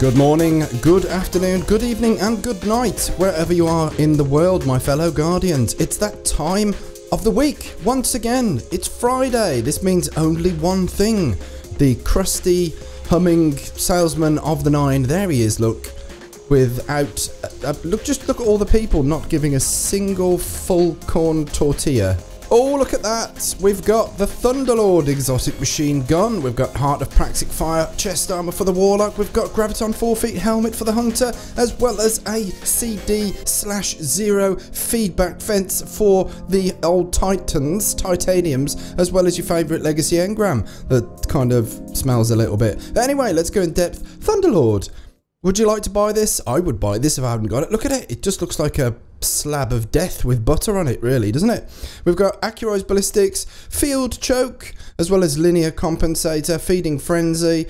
Good morning, good afternoon, good evening, and good night, wherever you are in the world, my fellow Guardians. It's that time of the week. Once again, it's Friday. This means only one thing. The crusty, humming salesman of the nine. There he is, look. Without. Uh, look, just look at all the people not giving a single full corn tortilla Oh, look at that. We've got the Thunderlord exotic machine gun. We've got Heart of Praxic Fire, chest armor for the Warlock. We've got Graviton Forfeit helmet for the Hunter, as well as a CD slash zero feedback fence for the old Titans, Titaniums, as well as your favorite Legacy Engram that kind of smells a little bit. Anyway, let's go in depth. Thunderlord. Would you like to buy this? I would buy this if I hadn't got it. Look at it. It just looks like a slab of death with butter on it, really, doesn't it? We've got Accurized Ballistics, Field Choke, as well as Linear Compensator, Feeding Frenzy,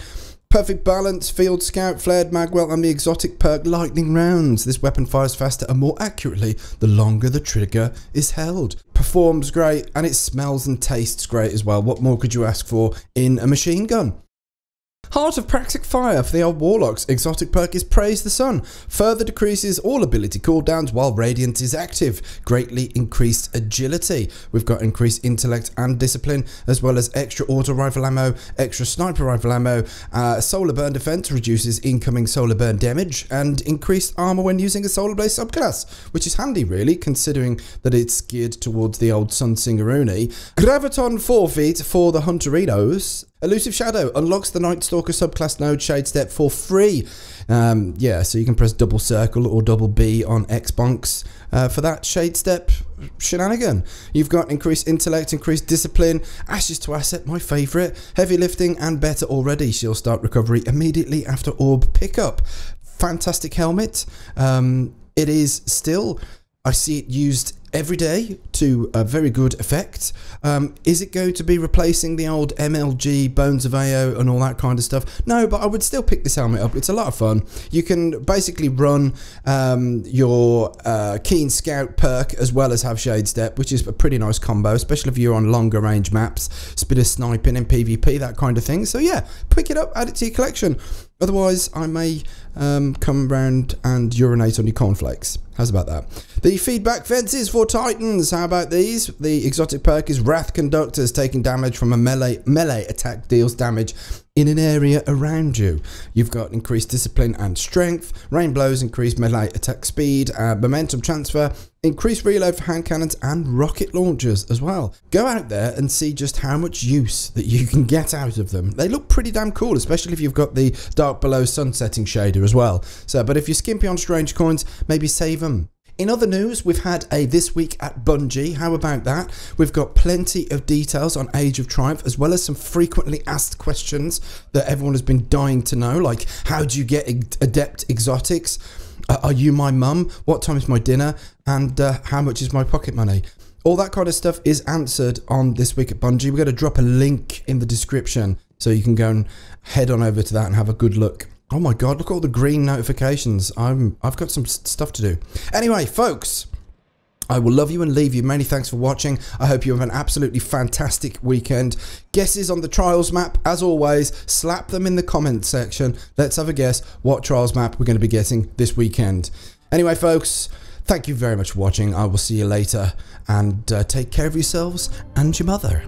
Perfect Balance, Field Scout, Flared Magwell, and the exotic perk Lightning Rounds. This weapon fires faster and more accurately the longer the trigger is held. Performs great and it smells and tastes great as well. What more could you ask for in a machine gun? Heart of Praxic Fire for the old Warlocks. Exotic perk is Praise the Sun. Further decreases all ability cooldowns while Radiant is active. Greatly increased agility. We've got increased intellect and discipline, as well as extra auto rifle ammo, extra sniper rifle ammo. Uh, solar burn defense reduces incoming solar burn damage, and increased armor when using a solar blaze subclass, which is handy really, considering that it's geared towards the old Sunsingerinos. Graviton Forfeit for the Hunterinos. Elusive Shadow unlocks the Night Stalker subclass node Shade Step for free. Um, yeah, so you can press double circle or double B on Xbox uh, for that Shade Step shenanigan. You've got increased intellect, increased discipline, Ashes to Asset, my favourite, heavy lifting, and better already. She'll start recovery immediately after orb pickup. Fantastic helmet. Um, it is still I see it used every day to a very good effect. Um, is it going to be replacing the old MLG, Bones of Eao and all that kind of stuff? No, but I would still pick this helmet up. It's a lot of fun. You can basically run um, your uh, Keen Scout perk as well as have Shade Step, which is a pretty nice combo, especially if you're on longer range maps, bit of sniping and PvP, that kind of thing. So yeah, pick it up, add it to your collection. Otherwise, I may um, come around and urinate on your cornflakes. How's about that? The feedback fences for Titans. How about these? The exotic perk is Wrath Conductors. Taking damage from a melee melee attack deals damage in an area around you. You've got increased discipline and strength, rain blows, increased melee attack speed, uh, momentum transfer, increased reload for hand cannons and rocket launchers as well. Go out there and see just how much use that you can get out of them. They look pretty damn cool, especially if you've got the dark below sunsetting shader as well. So, but if you're skimpy on strange coins, maybe save them. In other news, we've had a This Week at Bungie. How about that? We've got plenty of details on Age of Triumph, as well as some frequently asked questions that everyone has been dying to know, like how do you get Adept Exotics? Uh, are you my mum? What time is my dinner? And uh, how much is my pocket money? All that kind of stuff is answered on This Week at Bungie. We're going to drop a link in the description so you can go and head on over to that and have a good look. Oh my god, look at all the green notifications. I'm I've got some stuff to do. Anyway, folks, I will love you and leave you. Many thanks for watching. I hope you have an absolutely fantastic weekend. Guesses on the trials map, as always, slap them in the comment section. Let's have a guess what trials map we're going to be getting this weekend. Anyway, folks, thank you very much for watching. I will see you later and uh, take care of yourselves and your mother.